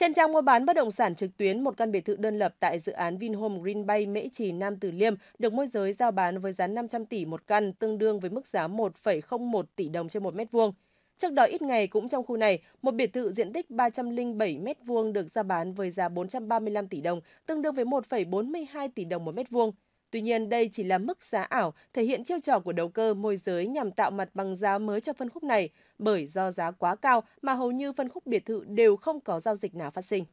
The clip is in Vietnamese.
Trên trang mua bán bất động sản trực tuyến, một căn biệt thự đơn lập tại dự án Vinhome Green Bay Mễ Trì Nam Từ Liêm được môi giới giao bán với giá 500 tỷ một căn, tương đương với mức giá 1,01 tỷ đồng trên một mét vuông. Trước đó ít ngày cũng trong khu này, một biệt thự diện tích 307 mét vuông được ra bán với giá 435 tỷ đồng, tương đương với 1,42 tỷ đồng một mét vuông. Tuy nhiên, đây chỉ là mức giá ảo, thể hiện chiêu trò của đầu cơ môi giới nhằm tạo mặt bằng giá mới cho phân khúc này, bởi do giá quá cao mà hầu như phân khúc biệt thự đều không có giao dịch nào phát sinh.